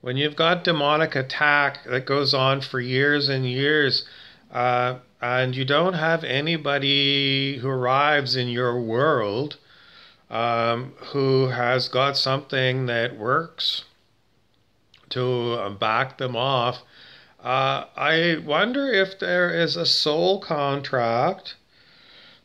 when you've got demonic attack that goes on for years and years, uh, and you don't have anybody who arrives in your world um, who has got something that works to uh, back them off, uh, I wonder if there is a soul contract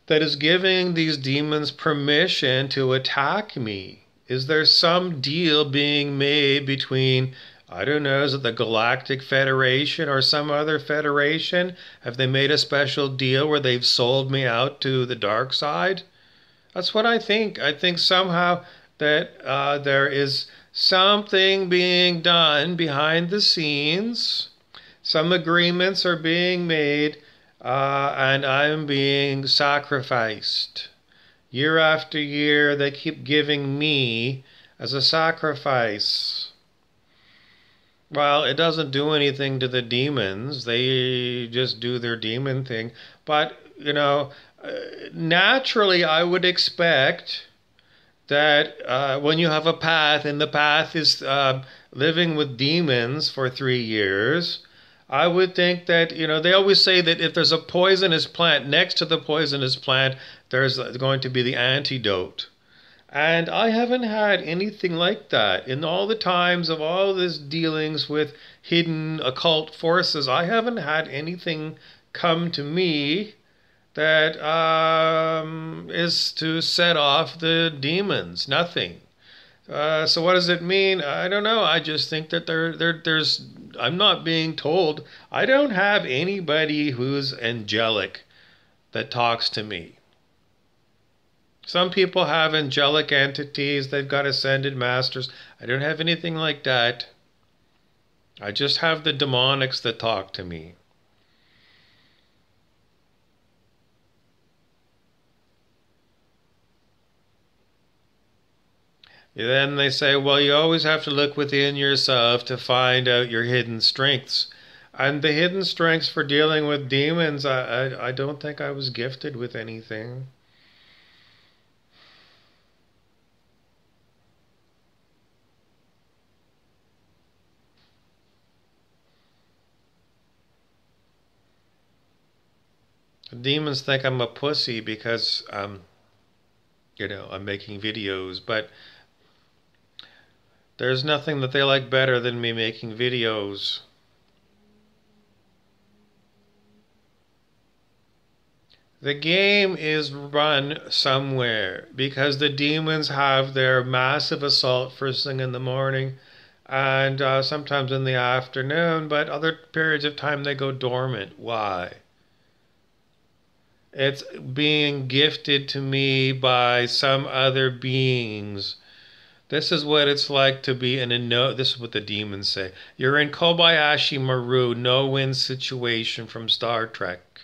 that is giving these demons permission to attack me. Is there some deal being made between, I don't know, is it the Galactic Federation or some other federation? Have they made a special deal where they've sold me out to the dark side? That's what I think. I think somehow that uh, there is something being done behind the scenes. Some agreements are being made, uh, and I'm being sacrificed. Year after year, they keep giving me as a sacrifice. Well, it doesn't do anything to the demons. They just do their demon thing. But, you know, uh, naturally, I would expect that uh, when you have a path and the path is uh, living with demons for three years, I would think that, you know, they always say that if there's a poisonous plant next to the poisonous plant, there's going to be the antidote. And I haven't had anything like that. In all the times of all this dealings with hidden occult forces, I haven't had anything come to me that um, is to set off the demons. Nothing. Uh, so what does it mean? I don't know. I just think that there, there, there's. I'm not being told. I don't have anybody who's angelic that talks to me. Some people have angelic entities. They've got ascended masters. I don't have anything like that. I just have the demonics that talk to me. Then they say, well, you always have to look within yourself to find out your hidden strengths. And the hidden strengths for dealing with demons, I, I, I don't think I was gifted with anything. demons think I'm a pussy because um, you know I'm making videos, but there's nothing that they like better than me making videos. The game is run somewhere because the demons have their massive assault first thing in the morning and uh, sometimes in the afternoon, but other periods of time they go dormant. Why? It's being gifted to me by some other beings this is what it's like to be in a no. This is what the demons say. You're in Kobayashi Maru, no win situation from Star Trek.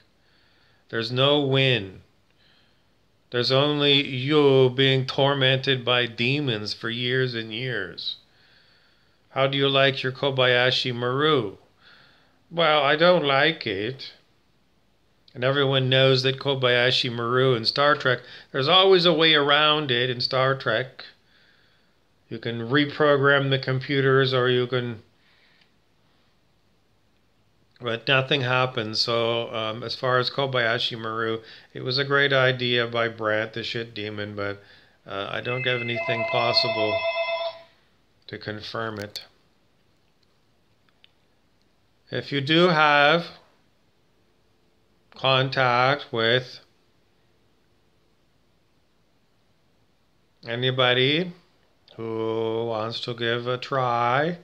There's no win. There's only you being tormented by demons for years and years. How do you like your Kobayashi Maru? Well, I don't like it. And everyone knows that Kobayashi Maru in Star Trek, there's always a way around it in Star Trek. You can reprogram the computers or you can but nothing happened. So um, as far as Kobayashi Maru, it was a great idea by Brant, the shit demon, but uh, I don't have anything possible to confirm it. If you do have contact with anybody who wants to give a try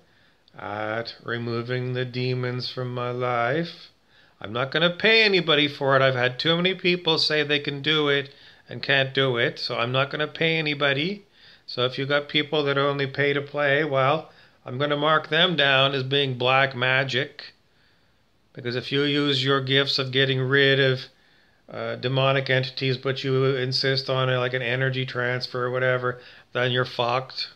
at removing the demons from my life. I'm not going to pay anybody for it. I've had too many people say they can do it and can't do it, so I'm not going to pay anybody. So if you got people that only pay to play, well, I'm going to mark them down as being black magic. Because if you use your gifts of getting rid of uh, demonic entities, but you insist on it, like an energy transfer or whatever, then you're fucked.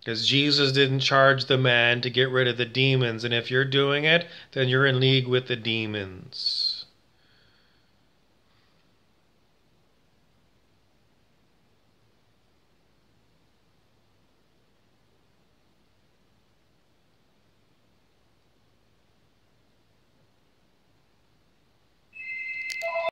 Because Jesus didn't charge the man to get rid of the demons, and if you're doing it, then you're in league with the demons.